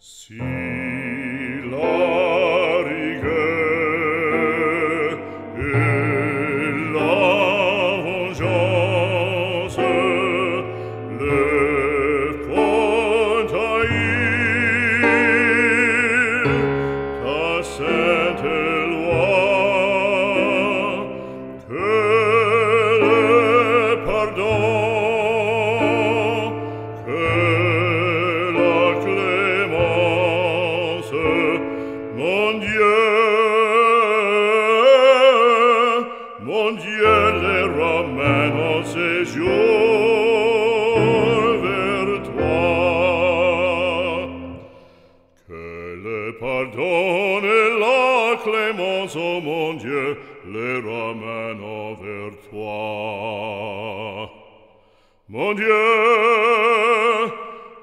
See. Mon Dieu, mon Dieu, les Romains en séjour. Que le pardon et la clémence, oh mon Dieu, les Romains envers toi. Mon Dieu,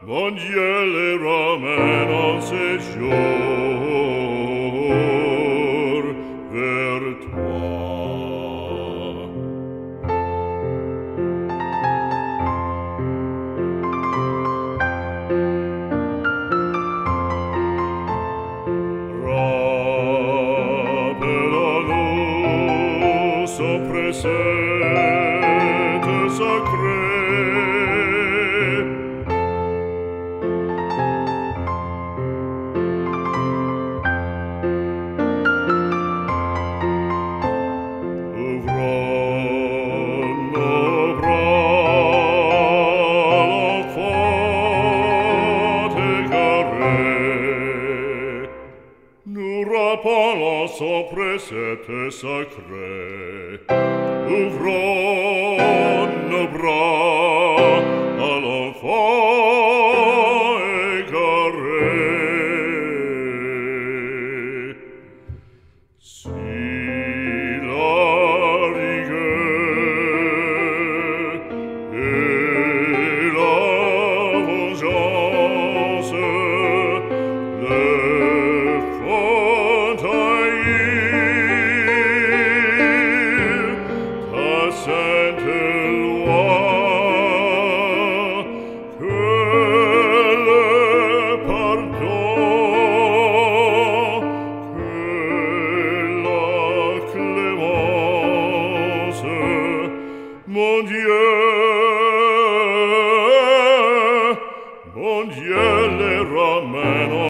mon Dieu, les Romains en séjour sed sacra sopra sete sacre, uvron bra.